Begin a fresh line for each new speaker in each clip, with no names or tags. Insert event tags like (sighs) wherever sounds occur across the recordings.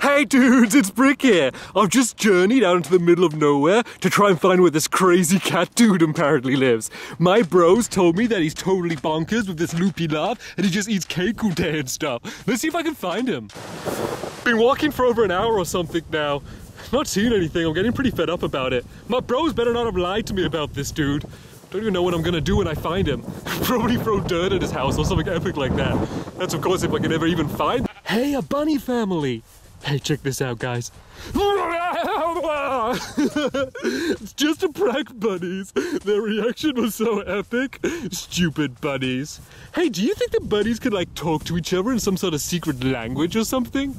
Hey dudes, it's Brick here. I've just journeyed out into the middle of nowhere to try and find where this crazy cat dude apparently lives. My bros told me that he's totally bonkers with this loopy laugh and he just eats cake all day and stuff. Let's see if I can find him. Been walking for over an hour or something now. Not seeing anything, I'm getting pretty fed up about it. My bros better not have lied to me about this dude. Don't even know what I'm gonna do when I find him. (laughs) Probably throw dirt at his house or something epic like that. That's of course if I can ever even find. Hey, a bunny family! Hey, check this out, guys. it's (laughs) just a prank, bunnies. Their reaction was so epic. Stupid bunnies. Hey, do you think the bunnies could like talk to each other in some sort of secret language or something?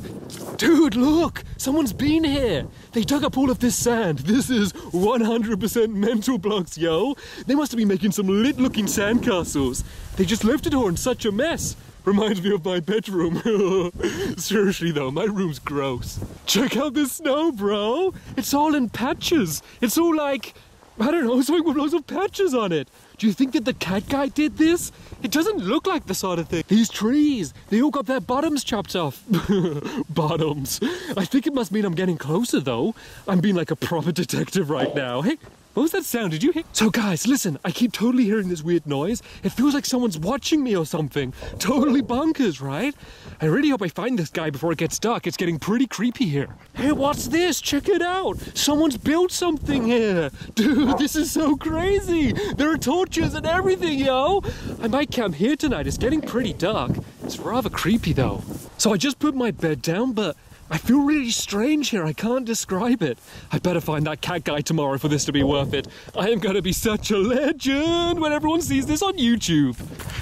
Dude, look! Someone's been here. They dug up all of this sand. This is 100% mental blocks, yo. They must have been making some lit-looking sandcastles. They just left it all in such a mess. Reminds me of my bedroom. (laughs) Seriously though, my room's gross. Check out this snow, bro. It's all in patches. It's all like, I don't know, (laughs) something with loads of patches on it. Do you think that the cat guy did this? It doesn't look like the sort of thing. These trees, they all got their bottoms chopped off. (laughs) bottoms. I think it must mean I'm getting closer though. I'm being like a proper detective right now. Hey, what was that sound? Did you hear? So guys, listen, I keep totally hearing this weird noise. It feels like someone's watching me or something. Totally bonkers, right? I really hope I find this guy before it gets dark. It's getting pretty creepy here. Hey, what's this? Check it out. Someone's built something here. (laughs) Dude, this is so crazy. There are torches and everything, yo. I might camp here tonight. It's getting pretty dark. It's rather creepy though. So I just put my bed down, but I feel really strange here. I can't describe it. I better find that cat guy tomorrow for this to be worth it. I am going to be such a legend when everyone sees this on YouTube.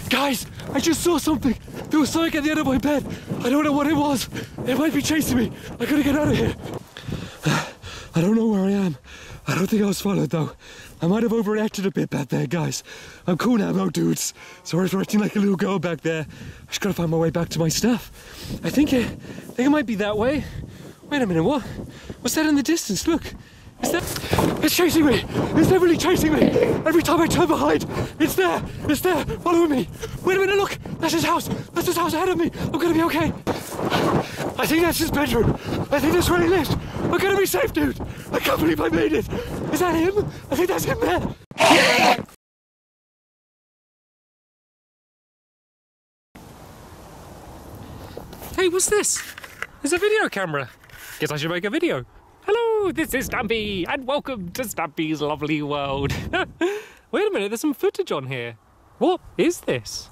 Guys, I just saw something. There was something at the end of my bed. I don't know what it was. It might be chasing me. I gotta get out of here. (sighs) I don't know where I am. I don't think I was followed though. I might have overreacted a bit back there, guys. I'm cool now though, dudes. Sorry for acting like a little girl back there. I just gotta find my way back to my stuff. I think it, I think it might be that way. Wait a minute, what? What's that in the distance? Look. Is that? It's chasing me! It's definitely chasing me! Every time I turn behind, it's there! It's there! Follow me! Wait a minute, look! That's his house! That's his house ahead of me! I'm gonna be okay! I think that's his bedroom! I think that's where he lives! I'm gonna be safe, dude! I can't believe I made it! Is that him? I think that's him there! Hey, what's this? There's a video camera. Guess I should make a video. Hello, this is Stampy, and welcome to Stampy's lovely world. (laughs) Wait a minute, there's some footage on here. What is this?